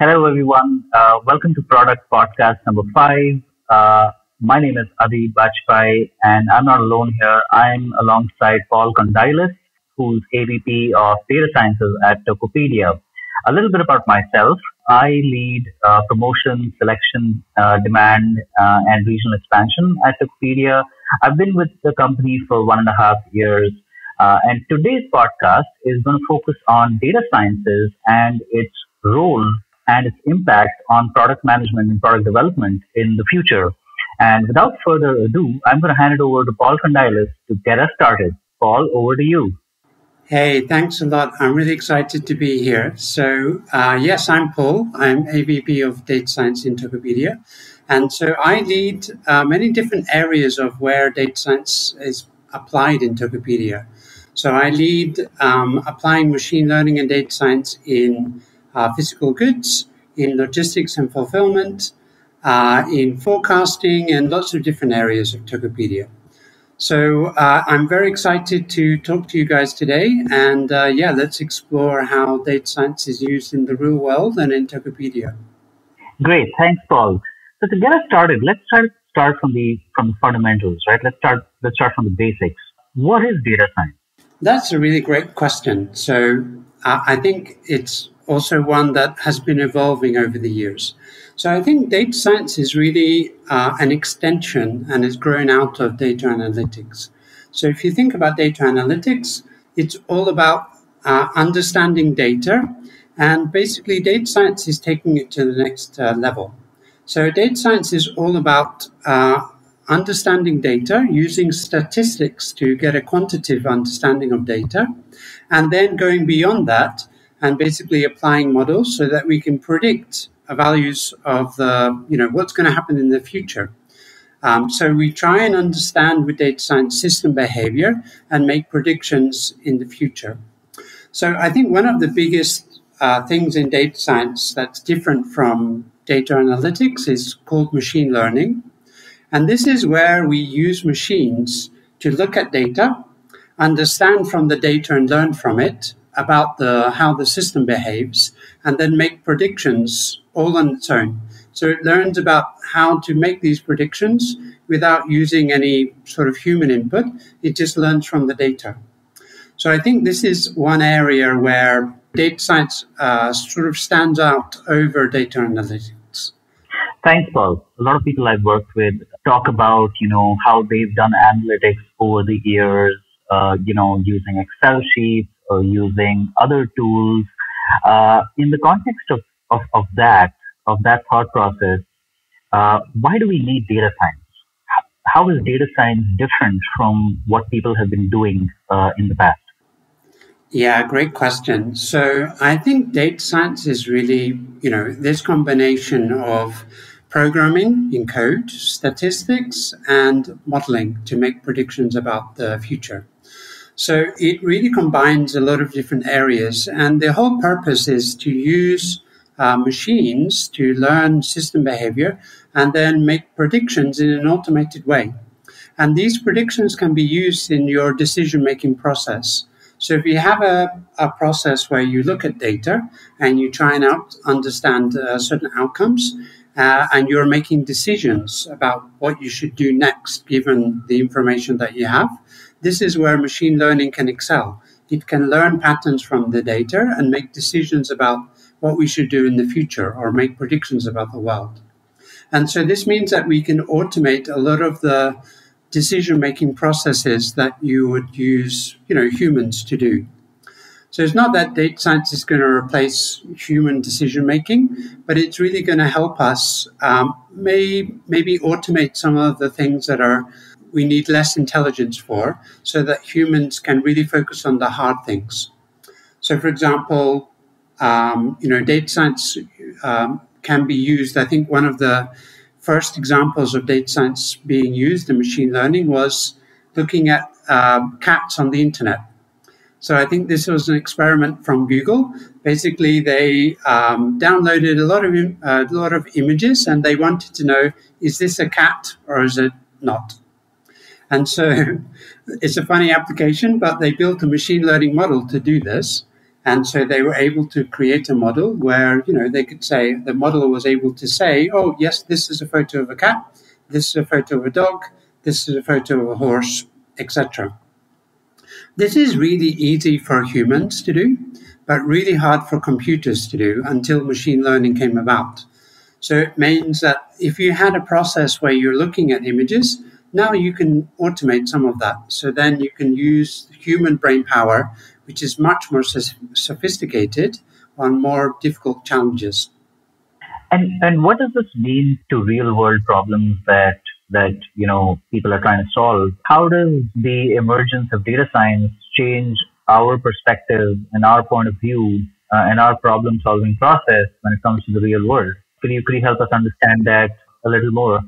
Hello, everyone. Uh, welcome to Product Podcast number five. Uh, my name is Adi Bajpai, and I'm not alone here. I'm alongside Paul Condylis, who's AVP of Data Sciences at Tokopedia. A little bit about myself. I lead uh, promotion, selection, uh, demand, uh, and regional expansion at Tokopedia. I've been with the company for one and a half years. Uh, and today's podcast is going to focus on data sciences and its role and its impact on product management and product development in the future. And without further ado, I'm going to hand it over to Paul Condylis to get us started. Paul, over to you. Hey, thanks a lot. I'm really excited to be here. So, uh, yes, I'm Paul. I'm AVP of Data Science in Tokopedia. And so I lead uh, many different areas of where data science is applied in Tokopedia. So I lead um, applying machine learning and data science in uh, physical goods, in logistics and fulfillment, uh, in forecasting, and lots of different areas of Tokopedia. So uh, I'm very excited to talk to you guys today. And uh, yeah, let's explore how data science is used in the real world and in Tokopedia. Great, thanks, Paul. So to get us started, let's start start from the from the fundamentals, right? Let's start let's start from the basics. What is data science? That's a really great question. So uh, I think it's also one that has been evolving over the years. So I think data science is really uh, an extension and has grown out of data analytics. So if you think about data analytics, it's all about uh, understanding data, and basically data science is taking it to the next uh, level. So data science is all about uh, understanding data, using statistics to get a quantitative understanding of data, and then going beyond that and basically applying models so that we can predict values of the, you know, what's going to happen in the future. Um, so we try and understand with data science system behavior and make predictions in the future. So I think one of the biggest uh, things in data science that's different from data analytics is called machine learning. And this is where we use machines to look at data, understand from the data and learn from it, about the how the system behaves and then make predictions all on its own. So it learns about how to make these predictions without using any sort of human input. It just learns from the data. So I think this is one area where data science uh, sort of stands out over data analytics. Thanks, Paul. A lot of people I've worked with talk about, you know, how they've done analytics over the years, uh, you know, using Excel sheets or using other tools. Uh, in the context of, of, of, that, of that thought process, uh, why do we need data science? How is data science different from what people have been doing uh, in the past? Yeah, great question. So I think data science is really, you know, this combination of programming in code, statistics, and modeling to make predictions about the future. So it really combines a lot of different areas. And the whole purpose is to use uh, machines to learn system behavior and then make predictions in an automated way. And these predictions can be used in your decision making process. So if you have a, a process where you look at data and you try and out, understand uh, certain outcomes, uh, and you're making decisions about what you should do next given the information that you have, this is where machine learning can excel. It can learn patterns from the data and make decisions about what we should do in the future or make predictions about the world. And so this means that we can automate a lot of the decision making processes that you would use, you know, humans to do. So it's not that data science is going to replace human decision making, but it's really going to help us um, may, maybe automate some of the things that are we need less intelligence for so that humans can really focus on the hard things. So, for example, um, you know, data science um, can be used. I think one of the first examples of data science being used in machine learning was looking at uh, cats on the internet. So I think this was an experiment from Google. Basically, they um, downloaded a lot of a lot of images, and they wanted to know: is this a cat or is it not? And so it's a funny application, but they built a machine learning model to do this. And so they were able to create a model where, you know, they could say, the model was able to say, oh, yes, this is a photo of a cat, this is a photo of a dog, this is a photo of a horse, etc. This is really easy for humans to do, but really hard for computers to do until machine learning came about. So it means that if you had a process where you're looking at images, now you can automate some of that. So then you can use human brain power, which is much more sophisticated on more difficult challenges. And and what does this mean to real world problems that that you know people are trying to solve? How does the emergence of data science change our perspective and our point of view uh, and our problem solving process when it comes to the real world? Could you could you help us understand that a little more?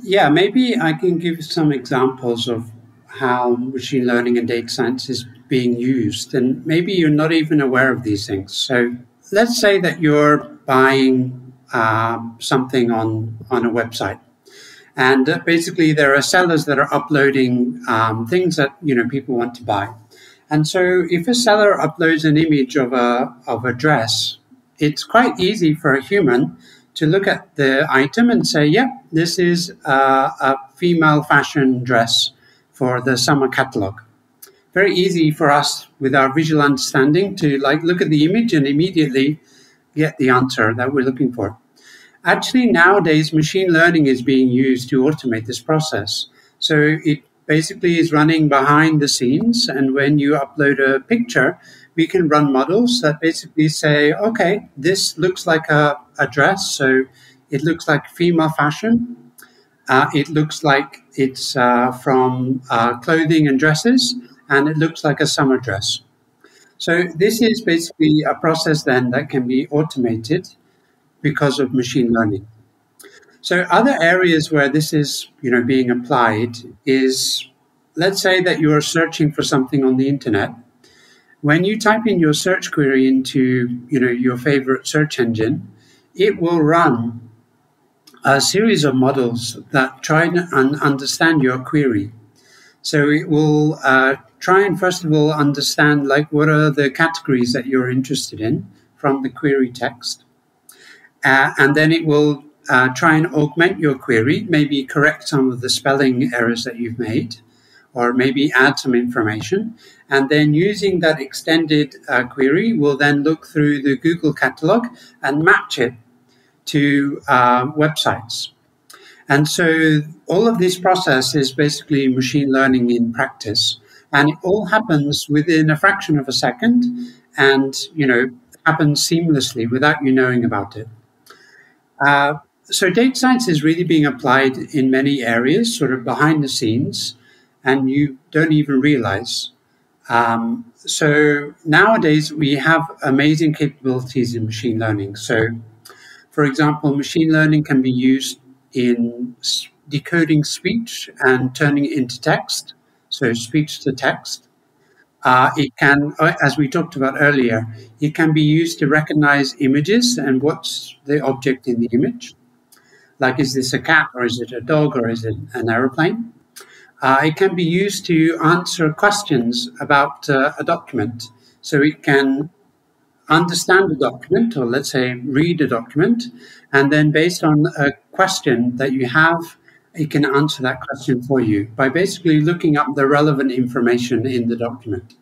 Yeah, maybe I can give some examples of how machine learning and data science is being used, and maybe you're not even aware of these things. So let's say that you're buying uh, something on on a website, and uh, basically there are sellers that are uploading um, things that you know people want to buy, and so if a seller uploads an image of a of a dress, it's quite easy for a human to look at the item and say, yeah, this is uh, a female fashion dress for the summer catalog." Very easy for us with our visual understanding to like look at the image and immediately get the answer that we're looking for. Actually, nowadays, machine learning is being used to automate this process. So it basically is running behind the scenes. And when you upload a picture, we can run models that basically say, okay, this looks like a, a dress. So it looks like female fashion. Uh, it looks like it's uh, from uh, clothing and dresses, and it looks like a summer dress. So this is basically a process then that can be automated because of machine learning. So other areas where this is, you know, being applied is let's say that you are searching for something on the internet. When you type in your search query into, you know, your favorite search engine, it will run a series of models that try and understand your query. So it will uh, try and first of all understand like what are the categories that you're interested in from the query text. Uh, and then it will uh, try and augment your query, maybe correct some of the spelling errors that you've made, or maybe add some information. And then using that extended uh, query, we'll then look through the Google catalog and match it to uh, websites. And so all of this process is basically machine learning in practice. And it all happens within a fraction of a second and, you know, happens seamlessly without you knowing about it. Uh, so data science is really being applied in many areas, sort of behind the scenes, and you don't even realize. Um, so nowadays we have amazing capabilities in machine learning. So, for example, machine learning can be used in decoding speech and turning it into text. So speech to text. Uh, it can, uh, as we talked about earlier, it can be used to recognize images and what's the object in the image. Like, is this a cat or is it a dog or is it an aeroplane? Uh, it can be used to answer questions about uh, a document. So it can understand a document, or let's say read a document, and then based on a question that you have, it can answer that question for you by basically looking up the relevant information in the document.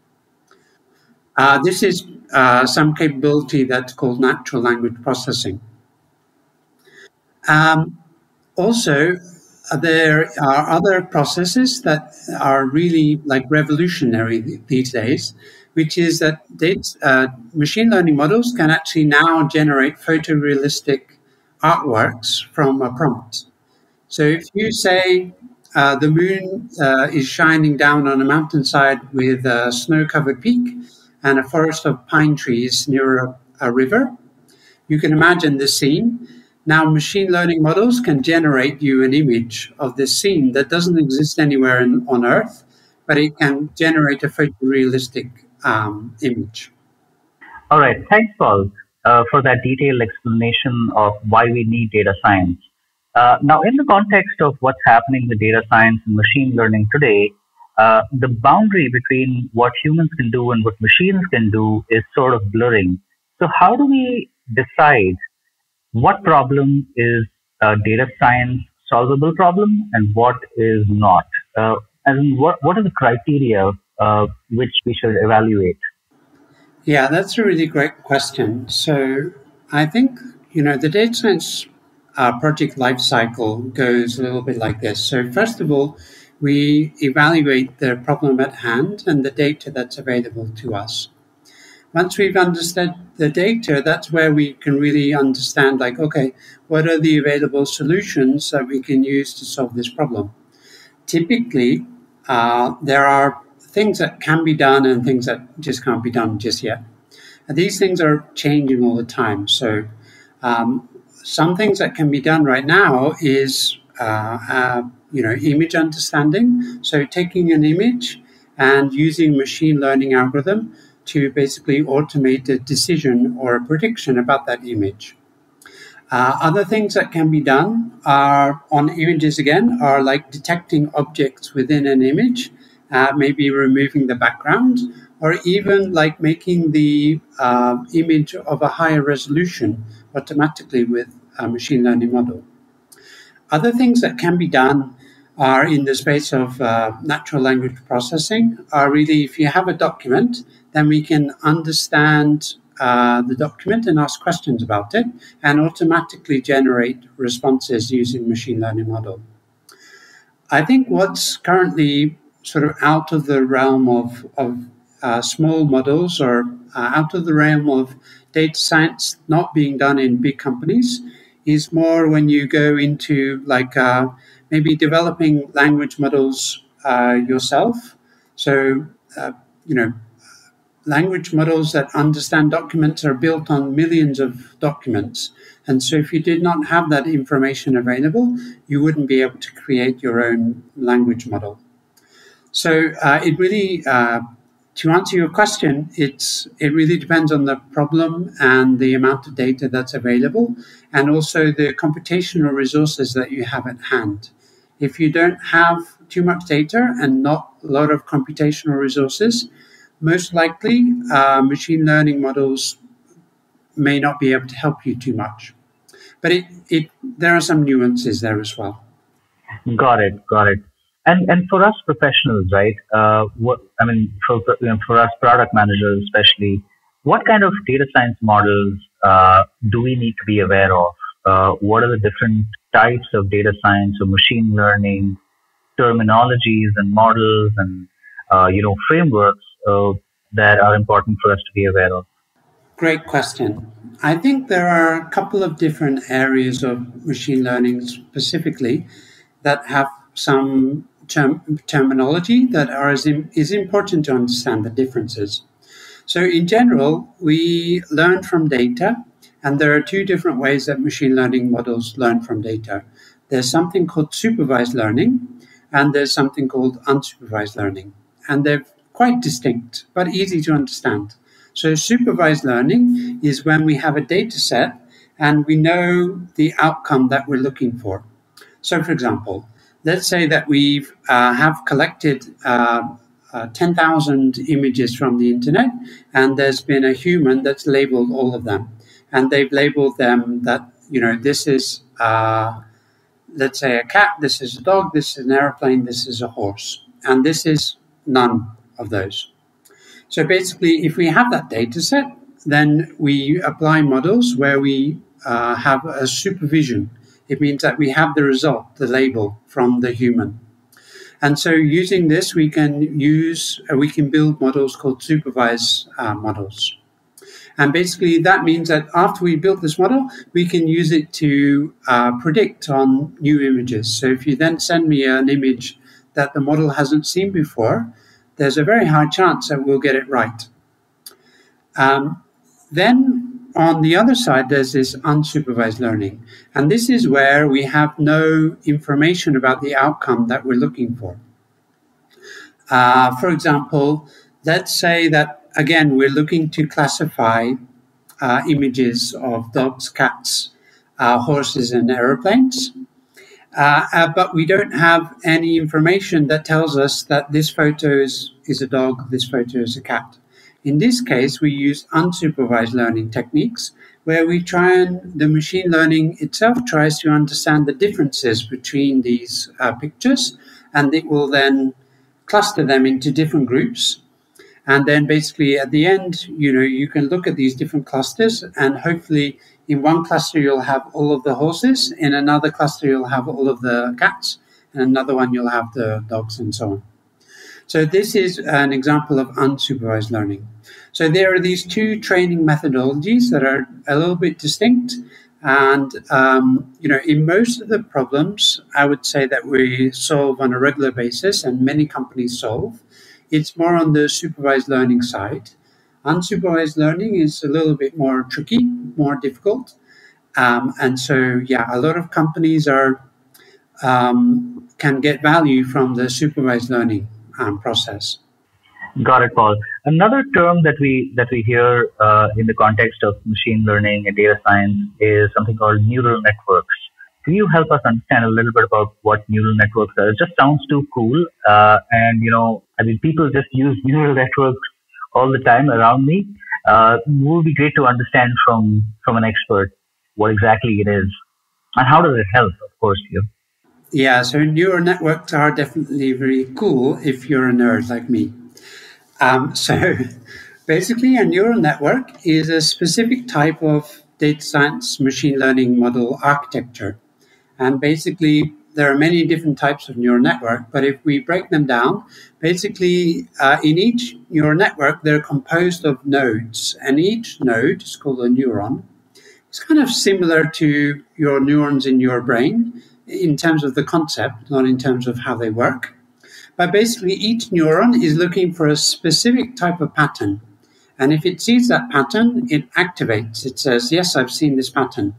Uh, this is uh, some capability that's called natural language processing. Um, also, there are other processes that are really like revolutionary these days, which is that data, uh, machine learning models can actually now generate photorealistic artworks from a prompt. So if you say uh, the moon uh, is shining down on a mountainside with a snow covered peak and a forest of pine trees near a, a river, you can imagine the scene. Now, machine learning models can generate you an image of this scene that doesn't exist anywhere in, on Earth, but it can generate a photorealistic um, image. All right. Thanks, Paul, uh, for that detailed explanation of why we need data science. Uh, now, in the context of what's happening with data science and machine learning today, uh, the boundary between what humans can do and what machines can do is sort of blurring. So, how do we decide what problem is a data science solvable problem and what is not? Uh, and what, what are the criteria uh, which we should evaluate? Yeah, that's a really great question. So, I think, you know, the data science uh, project lifecycle goes a little bit like this. So, first of all, we evaluate the problem at hand and the data that's available to us. Once we've understood the data, that's where we can really understand, like, okay, what are the available solutions that we can use to solve this problem? Typically, uh, there are things that can be done and things that just can't be done just yet. And these things are changing all the time. So, um, some things that can be done right now is uh, uh, you know, image understanding. So taking an image and using machine learning algorithm to basically automate a decision or a prediction about that image. Uh, other things that can be done are on images again are like detecting objects within an image, uh, maybe removing the background, or even like making the uh, image of a higher resolution automatically with a machine learning model. Other things that can be done are in the space of uh, natural language processing are really if you have a document, then we can understand uh, the document and ask questions about it and automatically generate responses using machine learning model. I think what's currently sort of out of the realm of, of uh, small models or uh, out of the realm of data science not being done in big companies is more when you go into like uh, maybe developing language models uh, yourself. So, uh, you know, language models that understand documents are built on millions of documents. And so, if you did not have that information available, you wouldn't be able to create your own language model. So, uh, it really uh, to answer your question, it's it really depends on the problem and the amount of data that's available, and also the computational resources that you have at hand. If you don't have too much data and not a lot of computational resources, most likely uh, machine learning models may not be able to help you too much. But it, it there are some nuances there as well. Got it. Got it. And and for us professionals, right? Uh, what I mean, for for us product managers, especially, what kind of data science models uh, do we need to be aware of? Uh, what are the different types of data science or machine learning terminologies and models and uh, you know frameworks uh, that are important for us to be aware of? Great question. I think there are a couple of different areas of machine learning specifically that have some term, terminology that are is, is important to understand the differences. So in general, we learn from data, and there are two different ways that machine learning models learn from data. There's something called supervised learning, and there's something called unsupervised learning. And they're quite distinct, but easy to understand. So supervised learning is when we have a data set and we know the outcome that we're looking for. So for example, let's say that we uh, have collected uh, uh, 10,000 images from the internet, and there's been a human that's labeled all of them. And they've labeled them that, you know, this is, uh, let's say, a cat, this is a dog, this is an airplane, this is a horse. And this is none of those. So basically, if we have that data set, then we apply models where we uh, have a supervision it means that we have the result, the label from the human. And so using this, we can use, uh, we can build models called supervised uh, models. And basically that means that after we built this model, we can use it to uh, predict on new images. So if you then send me an image that the model hasn't seen before, there's a very high chance that we'll get it right. Um, then on the other side, there's this unsupervised learning. And this is where we have no information about the outcome that we're looking for. Uh, for example, let's say that, again, we're looking to classify uh, images of dogs, cats, uh, horses, and aeroplanes. Uh, uh, but we don't have any information that tells us that this photo is, is a dog, this photo is a cat. In this case, we use unsupervised learning techniques where we try and the machine learning itself tries to understand the differences between these uh, pictures and it will then cluster them into different groups and then basically at the end you know you can look at these different clusters and hopefully in one cluster you'll have all of the horses in another cluster you'll have all of the cats and another one you'll have the dogs and so on so this is an example of unsupervised learning so there are these two training methodologies that are a little bit distinct. And, um, you know, in most of the problems, I would say that we solve on a regular basis and many companies solve. It's more on the supervised learning side. Unsupervised learning is a little bit more tricky, more difficult. Um, and so, yeah, a lot of companies are um, can get value from the supervised learning um, process. Got it, Paul. Another term that we that we hear uh, in the context of machine learning and data science is something called neural networks. Can you help us understand a little bit about what neural networks are? It just sounds too cool, uh, and you know, I mean, people just use neural networks all the time around me. Uh, it would be great to understand from from an expert what exactly it is and how does it help, of course, you. Yeah, so neural networks are definitely very cool if you're a nerd like me. Um, so basically, a neural network is a specific type of data science machine learning model architecture. And basically, there are many different types of neural network, but if we break them down, basically uh, in each neural network, they're composed of nodes, and each node is called a neuron. It's kind of similar to your neurons in your brain in terms of the concept, not in terms of how they work. But basically, each neuron is looking for a specific type of pattern. And if it sees that pattern, it activates. It says, Yes, I've seen this pattern.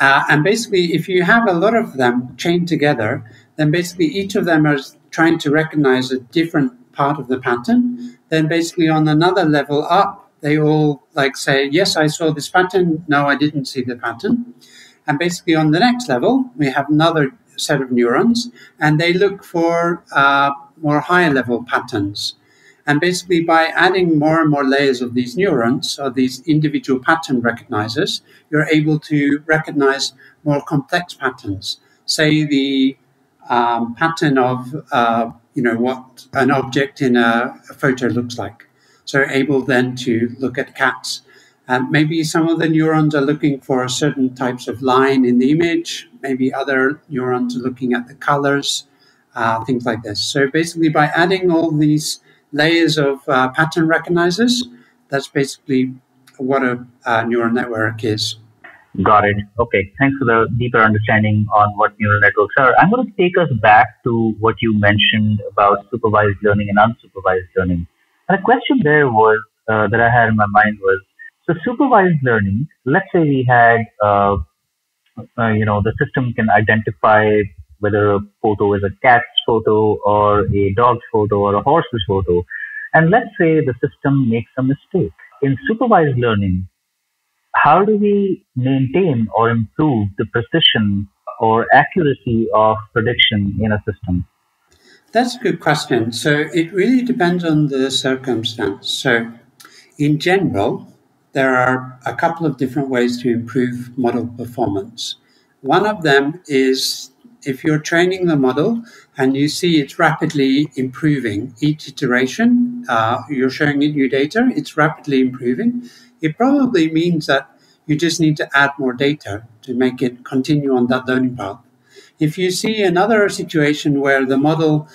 Uh, and basically, if you have a lot of them chained together, then basically each of them is trying to recognize a different part of the pattern. Then basically, on another level up, they all like say, Yes, I saw this pattern. No, I didn't see the pattern. And basically, on the next level, we have another set of neurons, and they look for uh, more higher level patterns. And basically, by adding more and more layers of these neurons, or these individual pattern recognizers, you're able to recognize more complex patterns. Say the um, pattern of, uh, you know, what an object in a, a photo looks like. So able then to look at cats um, maybe some of the neurons are looking for certain types of line in the image. Maybe other neurons are looking at the colors, uh, things like this. So basically, by adding all these layers of uh, pattern recognizers, that's basically what a, neural network is. Got it. Okay. Thanks for the deeper understanding on what neural networks are. I'm going to take us back to what you mentioned about supervised learning and unsupervised learning. And a question there was uh, that I had in my mind was so supervised learning, let's say we had, uh, uh, you know, the system can identify whether a photo is a cat's photo or a dog's photo or a horse's photo. And let's say the system makes a mistake. In supervised learning, how do we maintain or improve the precision or accuracy of prediction in a system? That's a good question. So it really depends on the circumstance. So, in general, there are a couple of different ways to improve model performance. One of them is if you're training the model and you see it's rapidly improving each iteration, uh, you're showing it new data, it's rapidly improving, it probably means that you just need to add more data to make it continue on that learning path. If you see another situation where the model,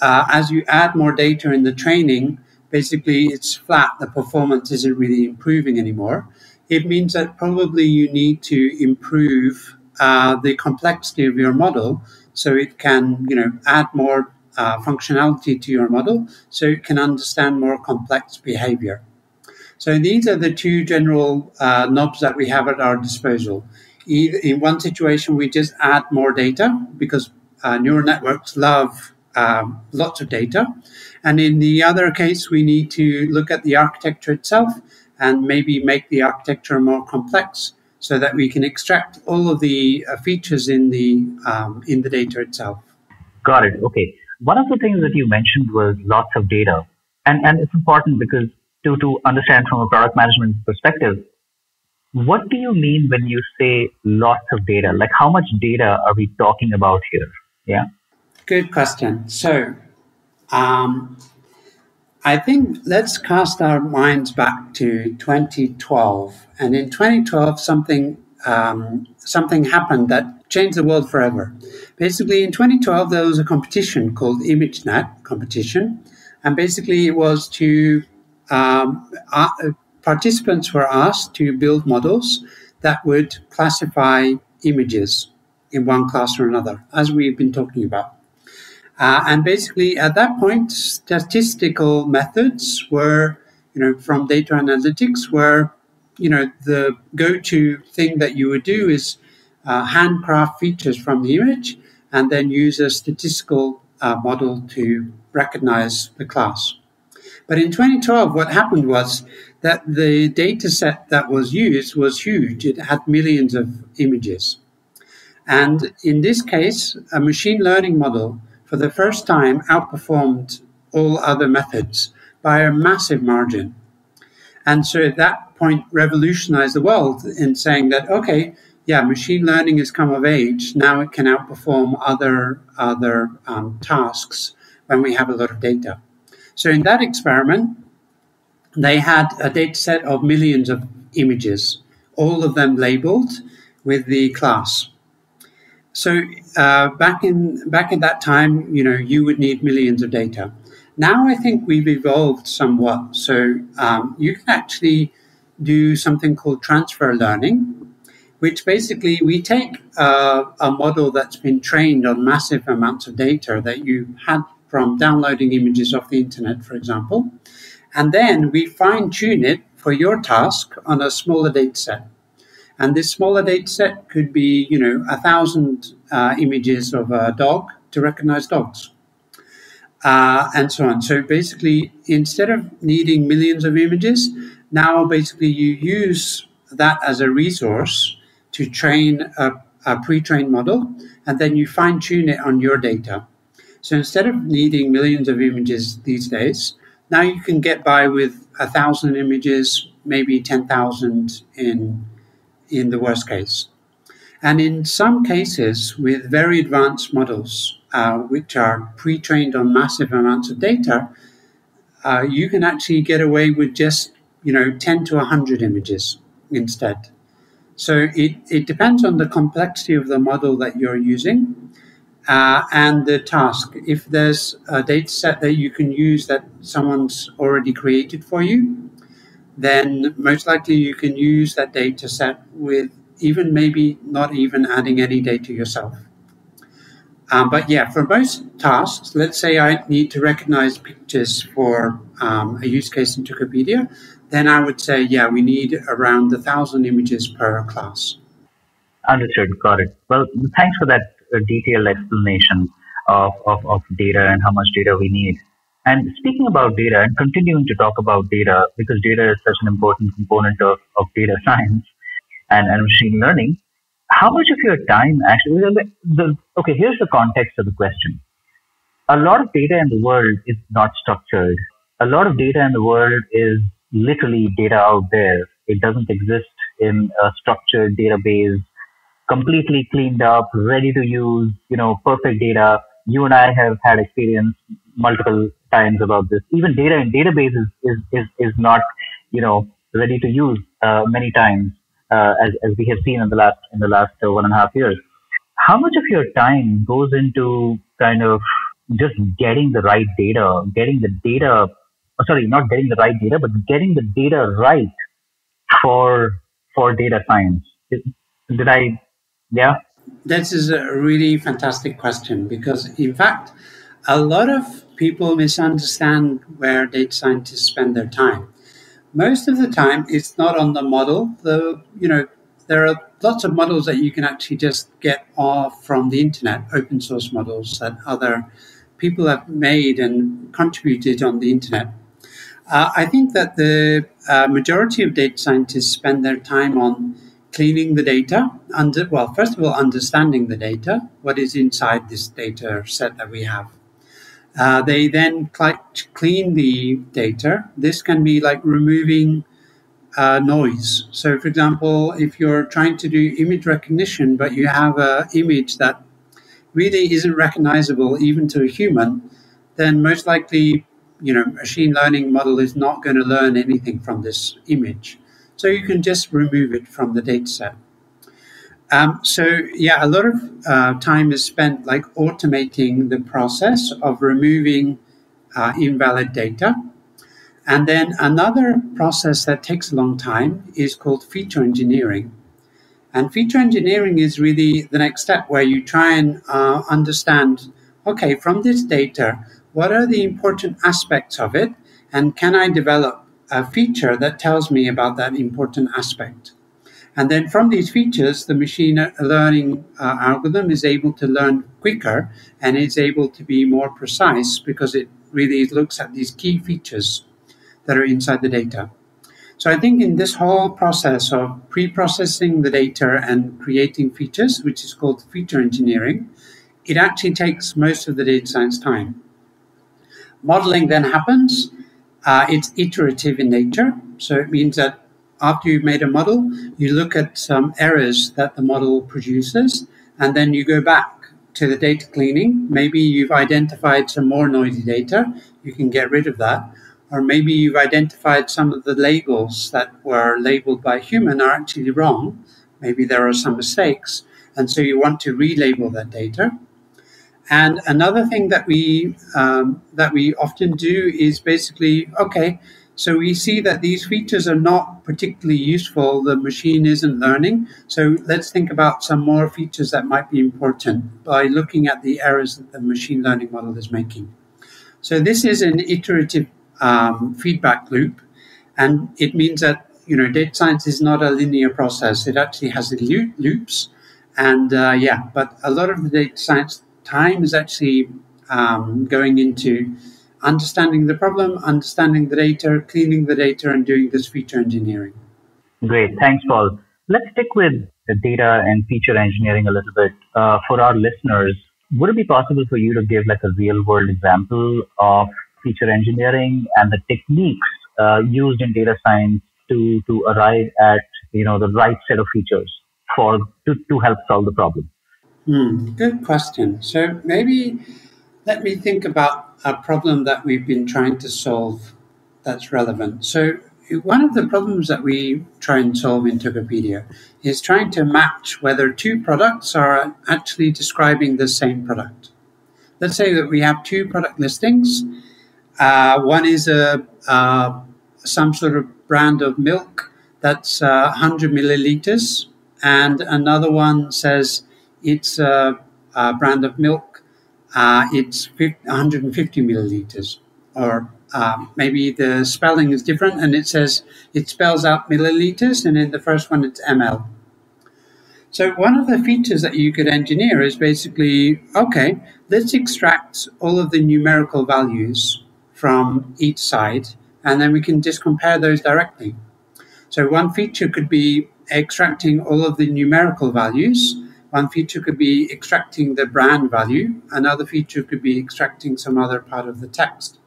uh, as you add more data in the training, basically it's flat, the performance isn't really improving anymore. It means that probably you need to improve uh, the complexity of your model so it can, you know, add more uh, functionality to your model so it can understand more complex behavior. So these are the two general uh, knobs that we have at our disposal. In one situation, we just add more data because uh, neural networks love um, lots of data. And in the other case, we need to look at the architecture itself and maybe make the architecture more complex so that we can extract all of the uh, features in the um, in the data itself. Got it. Okay. One of the things that you mentioned was lots of data, and and it's important because to to understand from a product management perspective, what do you mean when you say lots of data? Like how much data are we talking about here? Yeah. Good question. So, um, I think let's cast our minds back to 2012, and in 2012, something um, something happened that changed the world forever. Basically, in 2012, there was a competition called ImageNet competition, and basically it was to um, uh, participants were asked to build models that would classify images in one class or another, as we've been talking about. Uh, and basically, at that point, statistical methods were, you know, from data analytics, were, you know, the go-to thing that you would do is uh, handcraft features from the image and then use a statistical uh, model to recognize the class. But in 2012, what happened was that the data set that was used was huge. It had millions of images. And in this case, a machine learning model for the first time outperformed all other methods by a massive margin. And so at that point revolutionized the world in saying that, okay, yeah, machine learning has come of age. Now it can outperform other, other um, tasks when we have a lot of data. So in that experiment, they had a data set of millions of images, all of them labeled with the class. So uh, back in back in that time, you know, you would need millions of data. Now I think we've evolved somewhat. So um, you can actually do something called transfer learning, which basically we take uh, a model that's been trained on massive amounts of data that you had from downloading images off the internet, for example, and then we fine tune it for your task on a smaller data set. And this smaller data set could be, you know, a thousand uh, images of a dog to recognize dogs. Uh, and so on. So basically, instead of needing millions of images, now basically you use that as a resource to train a, a pre trained model, and then you fine tune it on your data. So instead of needing millions of images these days, now you can get by with a thousand images, maybe 10,000 in in the worst case. And in some cases, with very advanced models, uh, which are pre trained on massive amounts of data, uh, you can actually get away with just you know 10 to 100 images instead. So it, it depends on the complexity of the model that you're using uh, and the task. If there's a data set that you can use that someone's already created for you, then most likely you can use that data set with even maybe not even adding any data yourself. Um, but yeah, for most tasks, let's say I need to recognize pictures for um, a use case in Tokopedia, then I would say, yeah, we need around thousand images per class. Understood. Got it. Well, thanks for that uh, detailed explanation of, of, of data and how much data we need. And speaking about data and continuing to talk about data, because data is such an important component of, of data science and, and machine learning, how much of your time actually, the, okay, here's the context of the question. A lot of data in the world is not structured. A lot of data in the world is literally data out there. It doesn't exist in a structured database, completely cleaned up, ready to use, you know, perfect data. You and I have had experience multiple times about this. Even data in databases is, is, is not, you know, ready to use uh, many times, uh, as, as we have seen in the last, in the last uh, one and a half years. How much of your time goes into kind of just getting the right data, getting the data, oh, sorry, not getting the right data, but getting the data right for, for data science? Did, did I, yeah? This is a really fantastic question because, in fact, a lot of people misunderstand where data scientists spend their time. Most of the time, it's not on the model. The you know there are lots of models that you can actually just get off from the internet, open source models that other people have made and contributed on the internet. Uh, I think that the uh, majority of data scientists spend their time on cleaning the data. Under, well, first of all, understanding the data, what is inside this data set that we have. Uh, they then cl- clean the data. This can be like removing uh, noise. So, for example, if you're trying to do image recognition, but you have an image that really isn't recognizable even to a human, then most likely, you know, machine learning model is not going to learn anything from this image. So you can just remove it from the data set. Um, so yeah, a lot of uh, time is spent like automating the process of removing uh, invalid data. And then another process that takes a long time is called feature engineering. And feature engineering is really the next step where you try and uh, understand, okay, from this data, what are the important aspects of it? And can I develop a feature that tells me about that important aspect. And then from these features, the machine learning uh, algorithm is able to learn quicker and is able to be more precise because it really looks at these key features that are inside the data. So I think in this whole process of pre-processing the data and creating features, which is called feature engineering, it actually takes most of the data science time. Modeling then happens, uh, it's iterative in nature. So it means that after you've made a model, you look at some errors that the model produces, and then you go back to the data cleaning. Maybe you've identified some more noisy data, you can get rid of that. Or maybe you've identified some of the labels that were labeled by human are actually wrong. Maybe there are some mistakes. And so you want to relabel that data. And another thing that we um, that we often do is basically okay. So we see that these features are not particularly useful. The machine isn't learning. So let's think about some more features that might be important by looking at the errors that the machine learning model is making. So this is an iterative um, feedback loop, and it means that you know data science is not a linear process. It actually has loops, and uh, yeah, but a lot of the data science time is actually um, going into understanding the problem, understanding the data, cleaning the data, and doing this feature engineering. Great. Thanks, Paul. Let's stick with the data and feature engineering a little bit. Uh, for our listeners, would it be possible for you to give like a real world example of feature engineering and the techniques uh, used in data science to, to arrive at, you know, the right set of features for, to, to help solve the problem? Hmm, good question. So maybe let me think about a problem that we've been trying to solve that's relevant. So one of the problems that we try and solve in Tokopedia is trying to match whether two products are actually describing the same product. Let's say that we have two product listings. Uh, one is a, uh, some sort of brand of milk that's uh, 100 milliliters, and another one says it's a, a brand of milk. Uh, it's 150 milliliters, or uh, maybe the spelling is different, and it says it spells out milliliters, and in the first one it's ml. So one of the features that you could engineer is basically okay. Let's extract all of the numerical values from each side, and then we can just compare those directly. So one feature could be extracting all of the numerical values one feature could be extracting the brand value. Another feature could be extracting some other part of the text.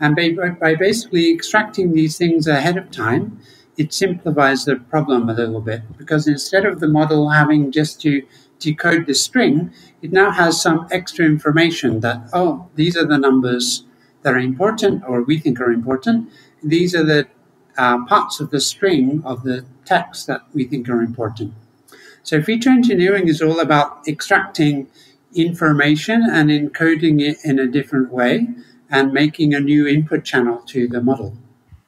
And by, by basically extracting these things ahead of time, it simplifies the problem a little bit because instead of the model having just to decode the string, it now has some extra information that, oh, these are the numbers that are important or we think are important. These are the uh, parts of the string of the text that we think are important. So feature engineering is all about extracting information and encoding it in a different way and making a new input channel to the model.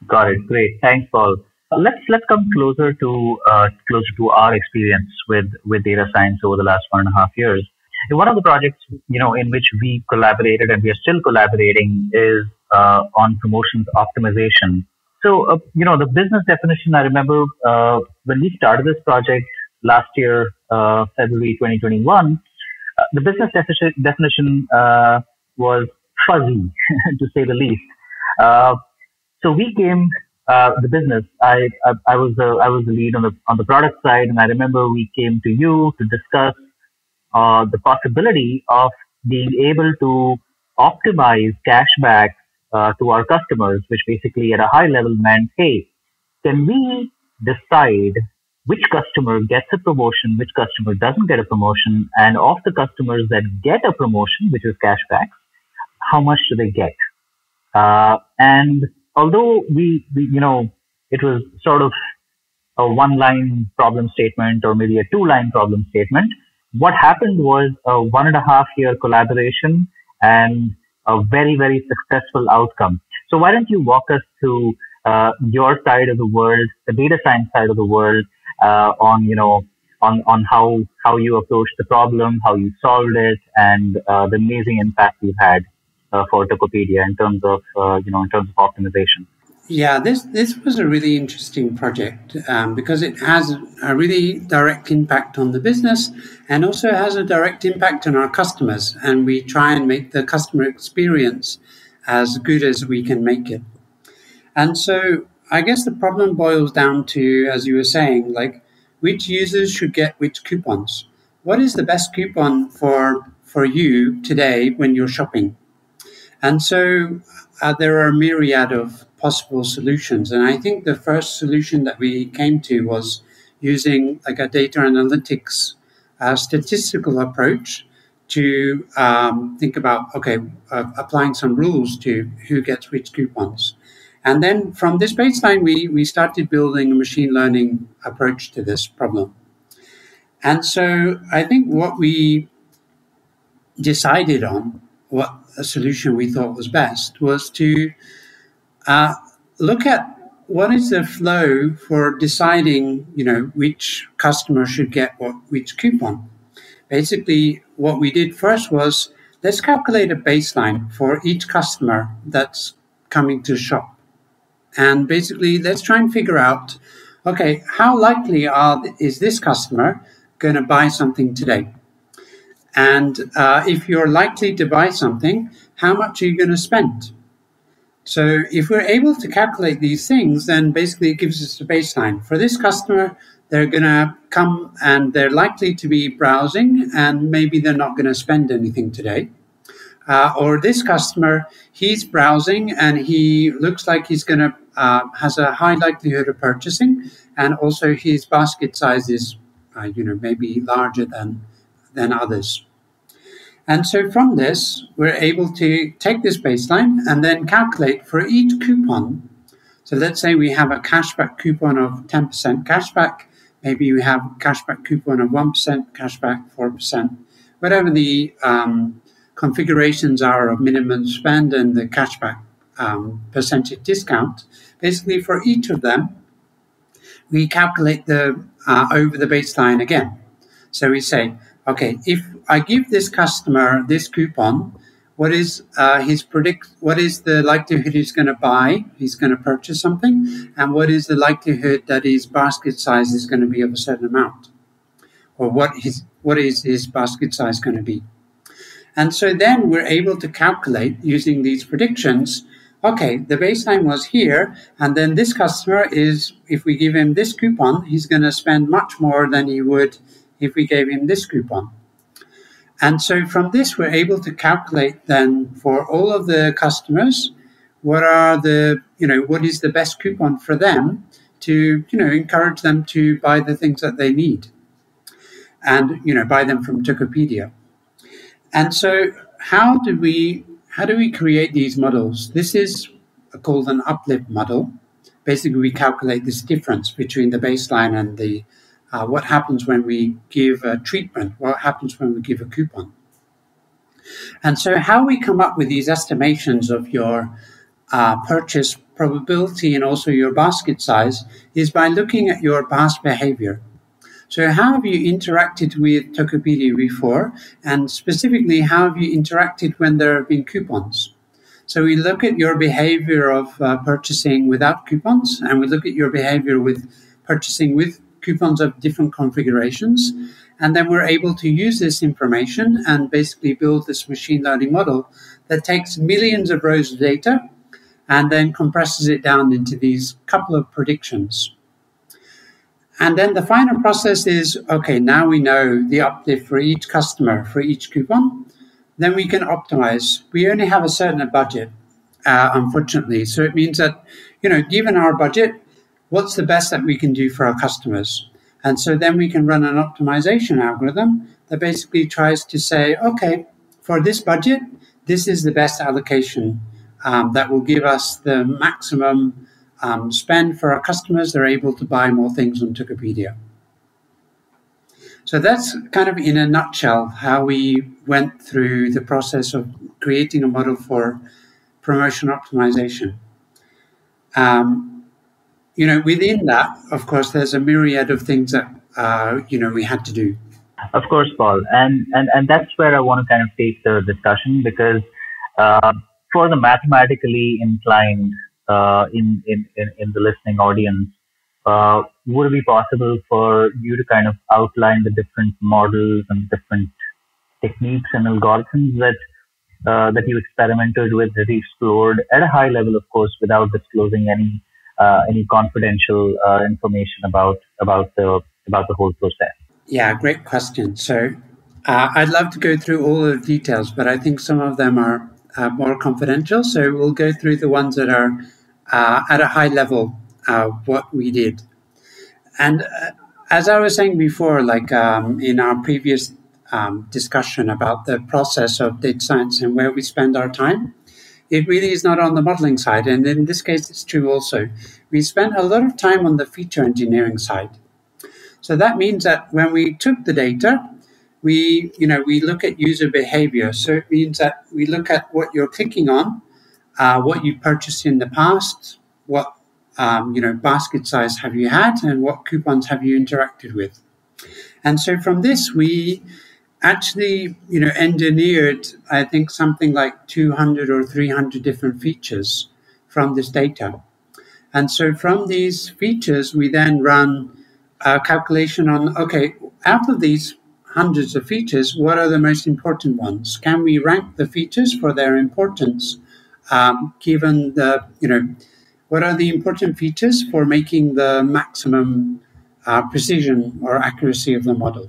Got it. Great. Thanks, Paul. Uh, let's let's come closer to uh, closer to our experience with with data science over the last one and a half years. one of the projects you know in which we collaborated and we are still collaborating is uh, on promotions optimization. So uh, you know the business definition. I remember uh, when we started this project, last year, uh, February 2021, uh, the business defi- definition uh, was fuzzy, to say the least. Uh, so we came uh, the business, I, I, I was the I was the lead on the on the product side, and I remember we came to you to discuss uh, the possibility of being able to optimize cashback to our customers, which basically at a high level meant, hey, can we decide which customer gets a promotion, which customer doesn't get a promotion, and of the customers that get a promotion, which is cashback, how much do they get? Uh, and although we, we, you know, it was sort of a one line problem statement or maybe a two line problem statement, what happened was a one and a half year collaboration and a very, very successful outcome. So why don't you walk us through uh, your side of the world, the data science side of the world, on you know on on how how you approached the problem, how you solved it, and uh, the amazing impact you had uh, for Tokopedia in terms of uh, you know in terms of optimization. Yeah, this this was a really interesting project um, because it has a really direct impact on the business and also has a direct impact on our customers. And we try and make the customer experience as good as we can make it. And so I guess the problem boils down to, as you were saying, like which users should get which coupons. What is the best coupon for for you today when you're shopping? And so uh, there are a myriad of possible solutions. And I think the first solution that we came to was using like a data analytics uh, statistical approach to um, think about, okay, uh, applying some rules to who gets which coupons. And then from this baseline, we, we started building a machine learning approach to this problem. And so I think what we decided on what a solution we thought was best was to uh, look at what is the flow for deciding, you know, which customer should get what which coupon. Basically, what we did first was let's calculate a baseline for each customer that's coming to shop, and basically let's try and figure out, okay, how likely are is this customer going to buy something today? And uh, if you're likely to buy something, how much are you going to spend? So if we're able to calculate these things, then basically it gives us a baseline. For this customer, they're going to come and they're likely to be browsing and maybe they're not going to spend anything today. Uh, or this customer, he's browsing and he looks like he's going to uh, has a high likelihood of purchasing, and also his basket size is, uh, you know, maybe larger than than others. And so from this, we're able to take this baseline and then calculate for each coupon. So let's say we have a cashback coupon of 10% cashback. Maybe we have cashback coupon of 1% cashback, 4%, whatever the um, configurations are of minimum spend and the cashback um, percentage discount. Basically, for each of them, we calculate the uh, over the baseline again. So we say okay, if I give this customer this coupon, what is uh, his predict? What is the likelihood he's going to buy? He's going to purchase something, and what is the likelihood that his basket size is going to be of a certain amount, or what his what is his basket size going to be? And so then we're able to calculate using these predictions. Okay, the baseline was here, and then this customer is, if we give him this coupon, he's going to spend much more than he would if we gave him this coupon. And so from this, we're able to calculate then for all of the customers, what are the, you know, what is the best coupon for them to, you know, encourage them to buy the things that they need and, you know, buy them from Tokopedia. And so how do we, how do we create these models? This is called an uplift model. Basically, we calculate this difference between the baseline and the uh, what happens when we give a treatment, what happens when we give a coupon. And so, how we come up with these estimations of your uh, purchase probability and also your basket size is by looking at your past behavior. So, how have you interacted with Tokopedia before? And specifically, how have you interacted when there have been coupons? So, we look at your behavior of uh, purchasing without coupons, and we look at your behavior with purchasing with coupons of different configurations. And then we're able to use this information and basically build this machine learning model that takes millions of rows of data and then compresses it down into these couple of predictions. And then the final process is okay, now we know the uplift for each customer, for each coupon. Then we can optimize. We only have a certain budget, uh, unfortunately. So it means that, you know, given our budget, what's the best that we can do for our customers? And so then we can run an optimization algorithm that basically tries to say, okay, for this budget, this is the best allocation um, that will give us the maximum um, spend for our customers. They're able to buy more things on Tokopedia. So that's kind of in a nutshell how we went through the process of creating a model for promotion optimization. Um, you know, within that, of course, there's a myriad of things that uh, you know we had to do. Of course, Paul, and and and that's where I want to kind of take the discussion because uh, for the mathematically inclined uh, in, in, in, the listening audience, uh, would it be possible for you to kind of outline the different models and different techniques and algorithms that uh, that you experimented with, that you explored at a high level, of course, without disclosing any uh, any confidential uh, information about about the about the whole process? Yeah, great question. So I'd love to go through all the details, but I think some of them are uh, more confidential. So we'll go through the ones that are uh, at a high level uh, what we did. And uh, as I was saying before, like um, in our previous um, discussion about the process of data science and where we spend our time, it really is not on the modeling side. And in this case, it's true also. We spent a lot of time on the feature engineering side. So that means that when we took the data, we, you know, we look at user behavior. So it means that we look at what you're clicking on, uh, what you purchased in the past, what, um, you know, basket size have you had, and what coupons have you interacted with. And so from this, we actually, you know, engineered, I think, something like 200 or 300 different features from this data. And so from these features, we then run a calculation on, okay, out of these hundreds of features, what are the most important ones? Can we rank the features for their importance, um, given the, you know, what are the important features for making the maximum uh, precision or accuracy of the model?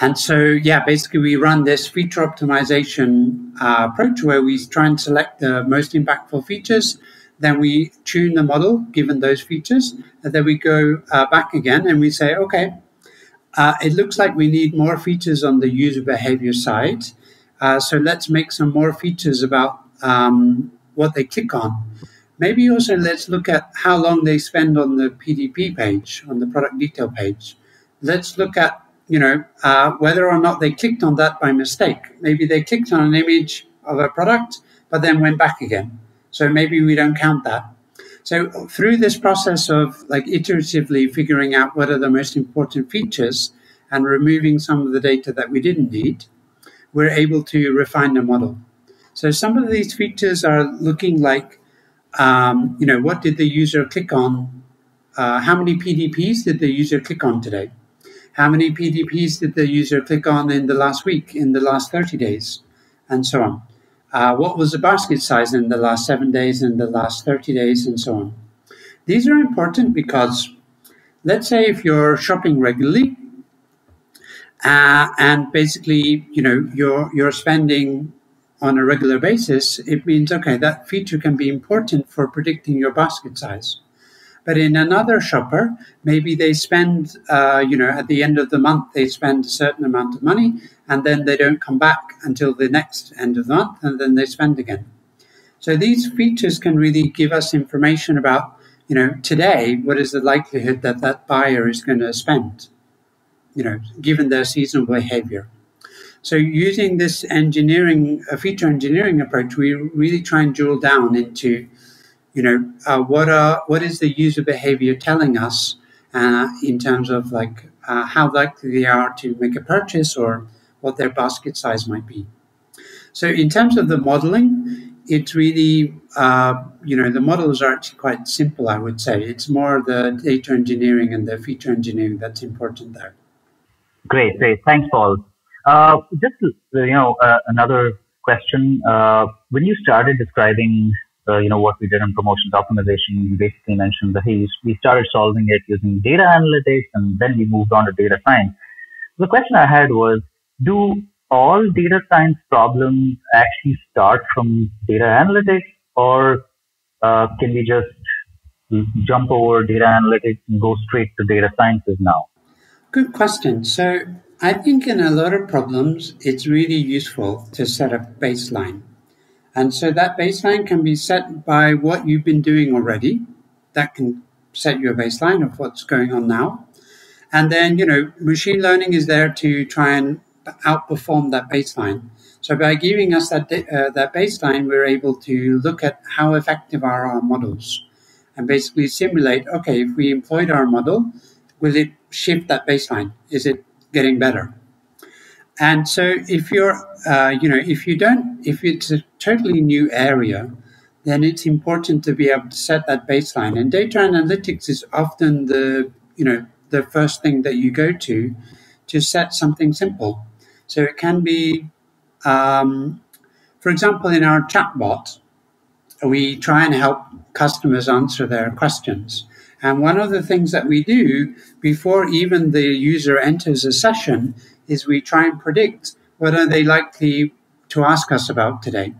And so, yeah, basically, we run this feature optimization uh, approach where we try and select the most impactful features. Then we tune the model given those features. And then we go uh, back again and we say, okay, uh, it looks like we need more features on the user behavior side. Uh, so let's make some more features about um, what they click on. Maybe also let's look at how long they spend on the PDP page, on the product detail page. Let's look at, you know, uh, whether or not they clicked on that by mistake. Maybe they clicked on an image of a product, but then went back again. So maybe we don't count that. So through this process of like iteratively figuring out what are the most important features and removing some of the data that we didn't need, we're able to refine the model. So some of these features are looking like, um, you know, what did the user click on? Uh, how many PDPs did the user click on today? How many PDPs did the user click on in the last week, in the last 30 days, and so on? Uh, what was the basket size in the last seven days, in the last 30 days, and so on. These are important because let's say if you're shopping regularly uh, and basically, you know, you're, you're spending on a regular basis, it means, okay, that feature can be important for predicting your basket size. But in another shopper, maybe they spend, uh, you know, at the end of the month, they spend a certain amount of money and then they don't come back until the next end of the month and then they spend again. So these features can really give us information about, you know, today, what is the likelihood that that buyer is going to spend, you know, given their seasonal behavior. So using this engineering, a feature engineering approach, we really try and drill down into you know, uh, what are what is the user behavior telling us uh, in terms of like uh, how likely they are to make a purchase or what their basket size might be. So in terms of the modeling, it's really uh, you know the models are actually quite simple. I would say it's more the data engineering and the feature engineering that's important there. Great, great. Thanks, Paul. Uh, just you know uh, another question. when you started describing uh, you know, what we did in promotions optimization, we basically mentioned that hey, we started solving it using data analytics, and then we moved on to data science. The question I had was, do all data science problems actually start from data analytics, or uh, can we just jump over data analytics and go straight to data sciences now? Good question. So I think in a lot of problems, it's really useful to set a baseline. And so that baseline can be set by what you've been doing already. That can set your baseline of what's going on now. And then, you know, machine learning is there to try and outperform that baseline. So by giving us that, uh, that baseline, we're able to look at how effective are our models and basically simulate, okay, if we employed our model, will it shift that baseline? Is it getting better? And so if you're, uh, you know, if you don't, if it's a totally new area, then it's important to be able to set that baseline. And data analytics is often the, you know, the first thing that you go to to set something simple. So it can be, um, for example, in our chatbot, we try and help customers answer their questions. And one of the things that we do before even the user enters a session is we try and predict what are they likely to ask us about today.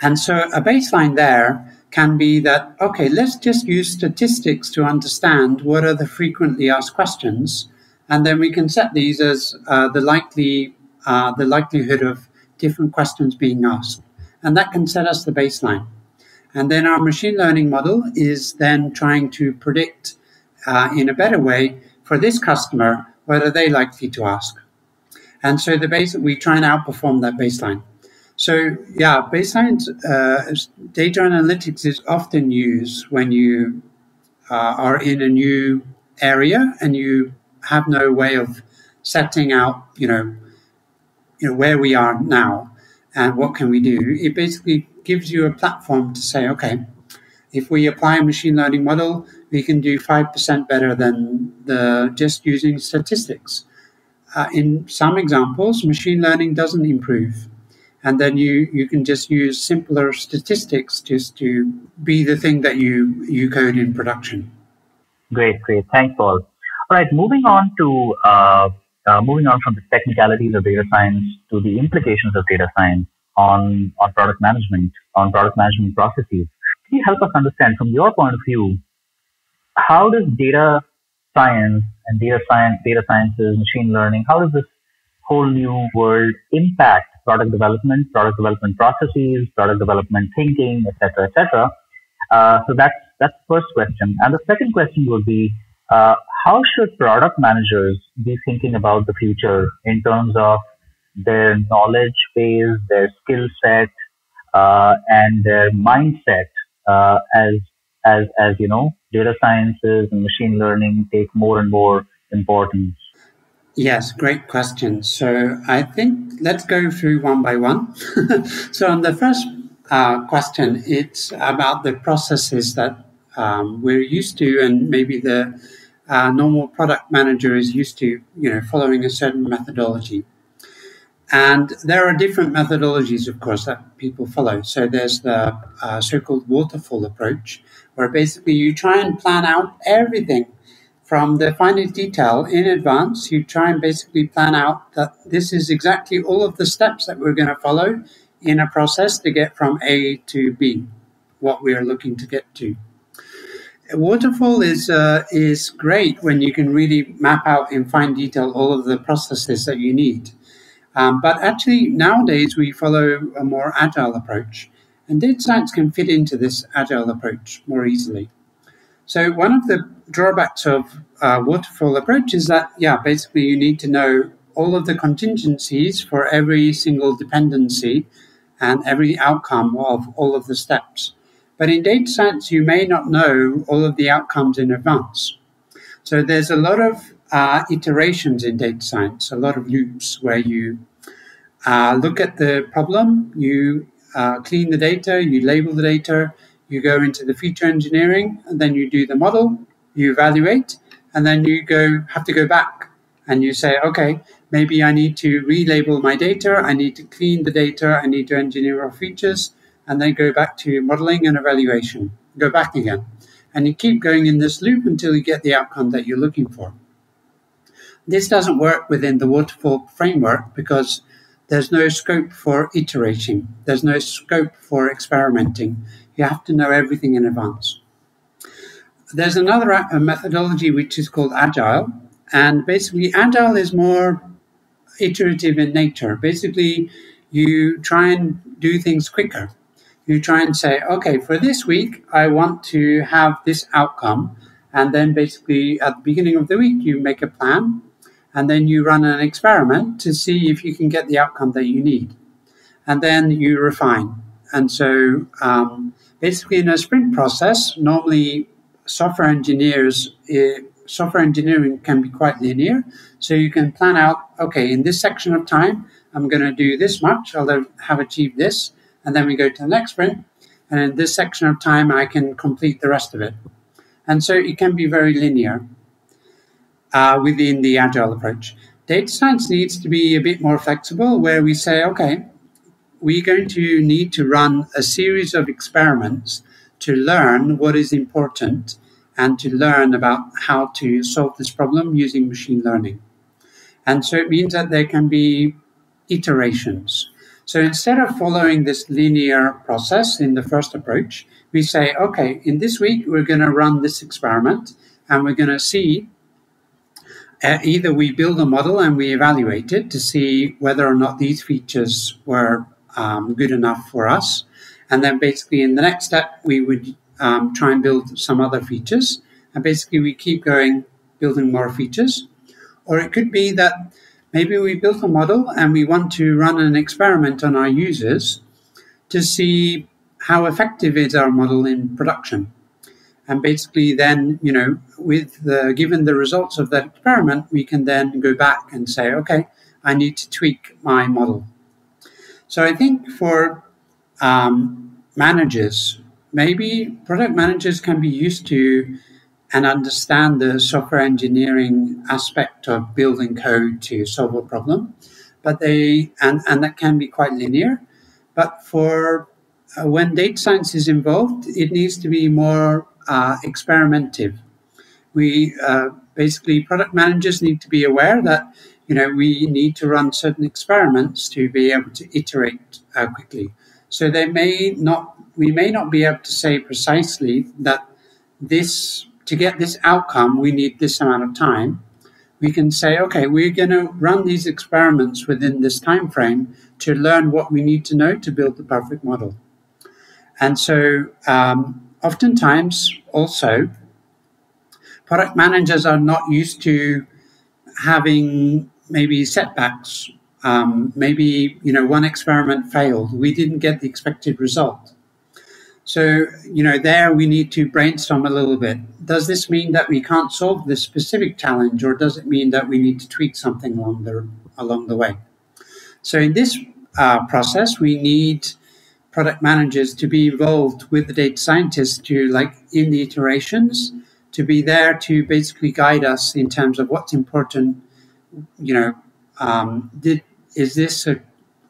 And so a baseline there can be that, okay, let's just use statistics to understand what are the frequently asked questions. And then we can set these as uh, the likely, uh, the likelihood of different questions being asked. And that can set us the baseline. And then our machine learning model is then trying to predict uh, in a better way for this customer what are they likely to ask. And so the base we try and outperform that baseline. So yeah, baseline uh, data analytics is often used when you uh, are in a new area and you have no way of setting out, you know, you know where we are now and what can we do. It basically gives you a platform to say, okay, if we apply a machine learning model, we can do 5% better than the just using statistics. Uh, in some examples, machine learning doesn't improve. And then you, you can just use simpler statistics just to be the thing that you, you code in production. Great, great. Thanks, Paul. All right, moving on to uh, uh, moving on from the technicalities of data science to the implications of data science on, on product management, on product management processes. Can you help us understand from your point of view, how does data science and data science, data sciences, machine learning, how does this whole new world impact product development, product development processes, product development thinking, etc., etc. Uh, so that's that's the first question. And the second question would be, uh, how should product managers be thinking about the future in terms of their knowledge base, their skill set, uh, and their mindset uh, as as as you know, data sciences and machine learning take more and more importance. Yes, great question. So I think let's go through one by one. so on the first uh, question, it's about the processes that um, we're used to, and maybe the uh, normal product manager is used to, you know, following a certain methodology. And there are different methodologies, of course, that people follow. So there's the uh, so called waterfall approach, where basically you try and plan out everything from the finest detail in advance. You try and basically plan out that this is exactly all of the steps that we're going to follow in a process to get from A to B, what we are looking to get to. Waterfall is uh, is great when you can really map out in fine detail all of the processes that you need. Um, but actually, nowadays we follow a more agile approach, and data science can fit into this agile approach more easily. So, one of the drawbacks of uh, waterfall approach is that, yeah, basically you need to know all of the contingencies for every single dependency and every outcome of all of the steps. But in data science, you may not know all of the outcomes in advance. So there's a lot of uh, iterations in data science, a lot of loops where you uh, look at the problem, you uh, clean the data, you label the data, you go into the feature engineering, and then you do the model, you evaluate, and then you go have to go back and you say, okay, maybe I need to relabel my data, I need to clean the data, I need to engineer our features, and then go back to modeling and evaluation, go back again. And you keep going in this loop until you get the outcome that you're looking for. This doesn't work within the waterfall framework because there's no scope for iterating. There's no scope for experimenting. You have to know everything in advance. There's another methodology which is called Agile. And basically, Agile is more iterative in nature. Basically, you try and do things quicker. You try and say, okay, for this week, I want to have this outcome. And then basically, at the beginning of the week, you make a plan and then you run an experiment to see if you can get the outcome that you need. And then you refine. And so, um, basically, in a sprint process, normally software engineers, uh, software engineering can be quite linear. So you can plan out, okay, in this section of time, I'm going to do this much, I'll have achieved this, and then we go to the next sprint. And in this section of time, I can complete the rest of it. And so it can be very linear uh, within the agile approach. Data science needs to be a bit more flexible, where we say, okay, we're going to need to run a series of experiments to learn what is important and to learn about how to solve this problem using machine learning. And so it means that there can be iterations. So instead of following this linear process in the first approach, we say, okay, in this week, we're going to run this experiment and we're going to see uh, either we build a model and we evaluate it to see whether or not these features were um, good enough for us. And then basically in the next step, we would um, try and build some other features. And basically we keep going, building more features. Or it could be that maybe we built a model and we want to run an experiment on our users to see how effective is our model in production. And basically, then, you know, with the, given the results of that experiment, we can then go back and say, okay, I need to tweak my model. So I think for um, managers, maybe product managers can be used to and understand the software engineering aspect of building code to solve a problem, but they and and that can be quite linear. But for uh, when data science is involved, it needs to be more uh, experimentative. We uh, basically product managers need to be aware that you know we need to run certain experiments to be able to iterate uh, quickly. So they may not we may not be able to say precisely that this to get this outcome we need this amount of time. We can say, okay, we're going to run these experiments within this time frame to learn what we need to know to build the perfect model. And so um, oftentimes also product managers are not used to having maybe setbacks. Um, maybe you know one experiment failed. We didn't get the expected result. So you know there we need to brainstorm a little bit. Does this mean that we can't solve this specific challenge or does it mean that we need to tweak something along the along the way? So in this uh, process we need product managers to be involved with the data scientists to like in the iterations to be there to basically guide us in terms of what's important. You know um, did is this a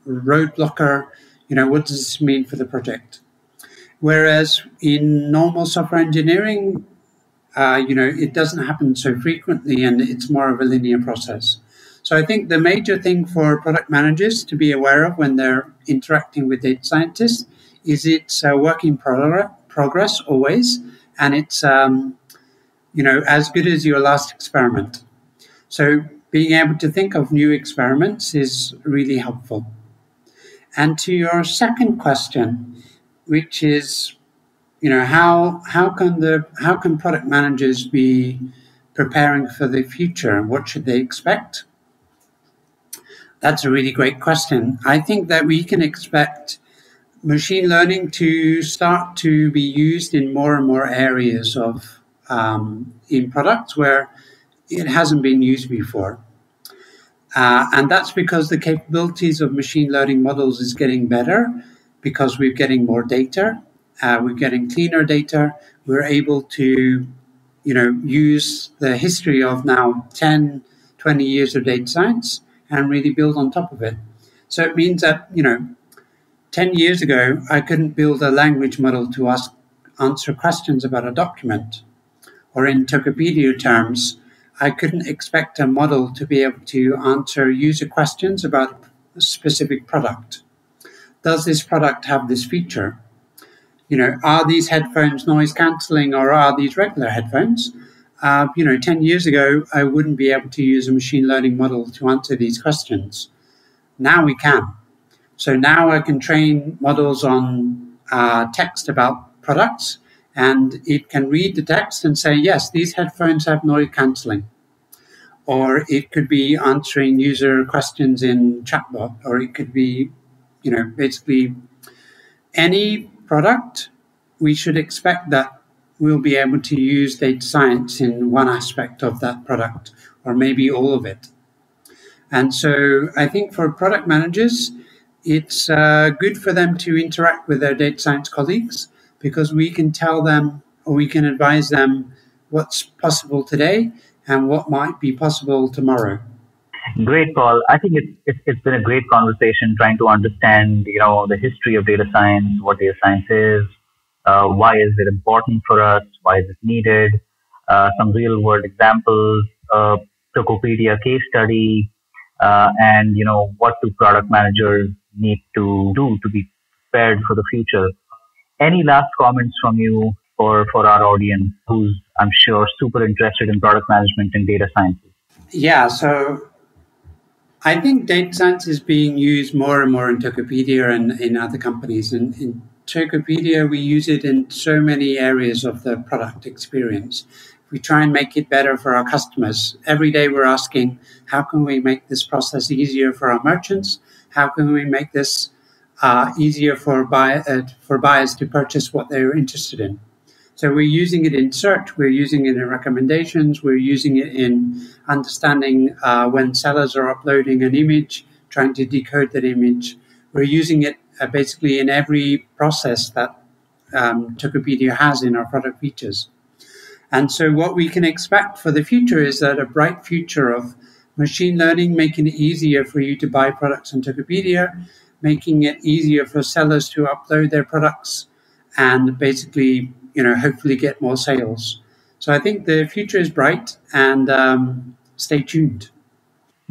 roadblocker? You know what does this mean for the project? Whereas in normal software engineering uh, you know it doesn't happen so frequently and it's more of a linear process so I think the major thing for product managers to be aware of when they're interacting with data scientists is it's a work in progress always, and it's um, you know as good as your last experiment. So being able to think of new experiments is really helpful. And to your second question, which is, you know, how how can the how can product managers be preparing for the future and what should they expect? That's a really great question. I think that we can expect machine learning to start to be used in more and more areas of um, in products where it hasn't been used before. Uh, and that's because the capabilities of machine learning models is getting better because we're getting more data, uh, we're getting cleaner data, we're able to, you know, use the history of now 10, 20 years of data science and really build on top of it. So it means that, you know, 10 years ago, I couldn't build a language model to ask, answer questions about a document. Or in Tokopedia terms, I couldn't expect a model to be able to answer user questions about a specific product. Does this product have this feature? You know, are these headphones noise cancelling or are these regular headphones? Uh, you know, 10 years ago, I wouldn't be able to use a machine learning model to answer these questions. Now we can. So now I can train models on uh, text about products and it can read the text and say, yes, these headphones have noise cancelling. Or it could be answering user questions in chatbot, or it could be, you know, basically any product, we should expect that we'll be able to use data science in one aspect of that product, or maybe all of it. And so I think for product managers, it's uh, good for them to interact with their data science colleagues because we can tell them or we can advise them what's possible today and what might be possible tomorrow. Great, Paul. I think it's, been a great conversation trying to understand, you know, the history of data science, what data science is, uh, why is it important for us, why is it needed, uh, some real world examples, uh, Tokopedia case study, uh, and, you know, what do product managers need to do to be prepared for the future. Any last comments from you for, for our audience who's, I'm sure, super interested in product management and data sciences? Yeah, so I think data science is being used more and more in Tokopedia and in other companies. And in Tokopedia, we use it in so many areas of the product experience. We try and make it better for our customers. Every day we're asking, how can we make this process easier for our merchants? How can we make this uh, easier for, buy, uh, for buyers to purchase what they're interested in? So we're using it in search, we're using it in recommendations, we're using it in understanding uh, when sellers are uploading an image, trying to decode that image. We're using it uh, basically in every process that um, Tokopedia has in our product features. And so what we can expect for the future is that a bright future of machine learning, making it easier for you to buy products on Tokopedia, making it easier for sellers to upload their products and basically, you know, hopefully get more sales. So I think the future is bright and um, stay tuned.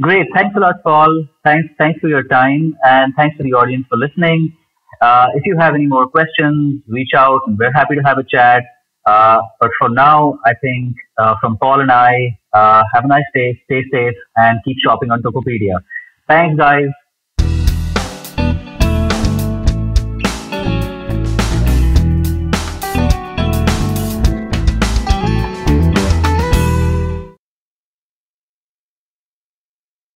Great. Thanks a lot, Paul. Thanks, thanks for your time and thanks to the audience for listening. Uh, if you have any more questions, reach out and we're happy to have a chat. Uh, but for now, I think uh, from Paul and I, uh, have a nice day, stay safe, and keep shopping on Tokopedia. Thanks, guys.